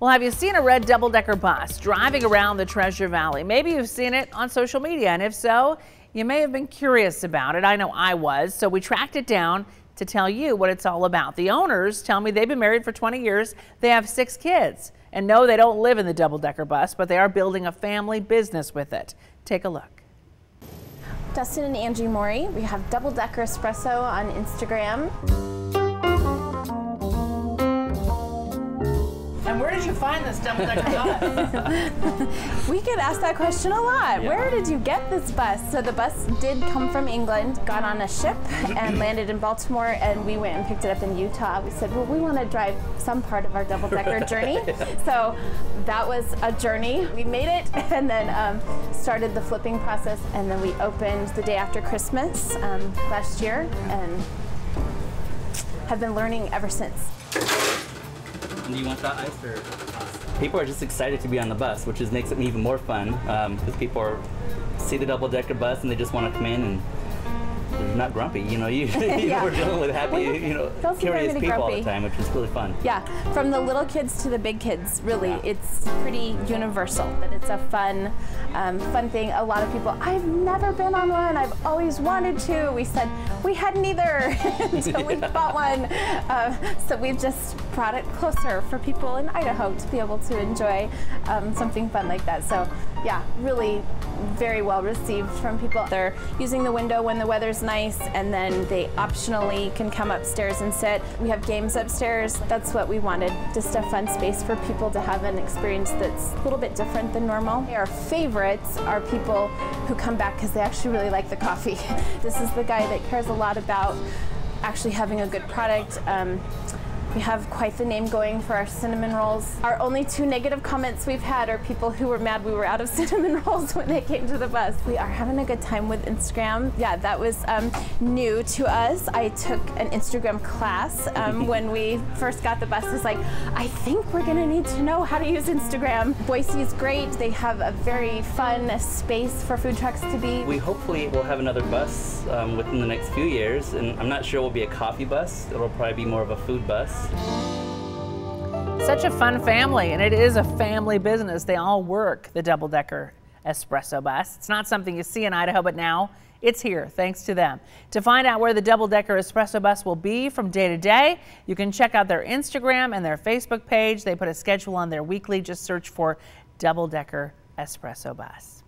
Well, have you seen a red double decker bus driving around the Treasure Valley? Maybe you've seen it on social media, and if so, you may have been curious about it. I know I was, so we tracked it down to tell you what it's all about. The owners tell me they've been married for 20 years, they have six kids, and no, they don't live in the double decker bus, but they are building a family business with it. Take a look. Dustin and Angie Mori. We have Double Decker Espresso on Instagram. You find this double decker bus? we get asked that question a lot. Yeah. Where did you get this bus? So the bus did come from England, got on a ship and landed in Baltimore, and we went and picked it up in Utah. We said, well, we want to drive some part of our double decker journey. So that was a journey. We made it and then um, started the flipping process, and then we opened the day after Christmas um, last year and have been learning ever since. Do you want that ice or? People are just excited to be on the bus, which is makes it even more fun because um, people are, see the double decker bus and they just want to come in and not grumpy. You know, usually yeah. we're dealing with happy, you know, curious people grumpy. all the time, which is really fun. Yeah, from the little kids to the big kids, really, yeah. it's pretty universal. That it's a fun, um, fun thing. A lot of people, I've never been on one. I've always wanted to. We said we hadn't either until yeah. we bought one. Uh, so we've just brought it closer for people in Idaho to be able to enjoy um, something fun like that. So yeah, really very well received from people. They're using the window when the weather's nice and then they optionally can come upstairs and sit. We have games upstairs. That's what we wanted, just a fun space for people to have an experience that's a little bit different than normal. Our favorites are people who come back because they actually really like the coffee. this is the guy that cares a lot about actually having a good product. Um, we have quite the name going for our cinnamon rolls. Our only two negative comments we've had are people who were mad we were out of cinnamon rolls when they came to the bus. We are having a good time with Instagram. Yeah, that was um, new to us. I took an Instagram class um, when we first got the bus. It's like, I think we're gonna need to know how to use Instagram. Boise is great. They have a very fun space for food trucks to be. We hopefully will have another bus um, within the next few years, and I'm not sure it will be a coffee bus. It'll probably be more of a food bus. Such a fun family, and it is a family business. They all work the double decker espresso bus. It's not something you see in Idaho, but now it's here thanks to them. To find out where the double decker espresso bus will be from day to day, you can check out their Instagram and their Facebook page. They put a schedule on their weekly. Just search for double decker espresso bus.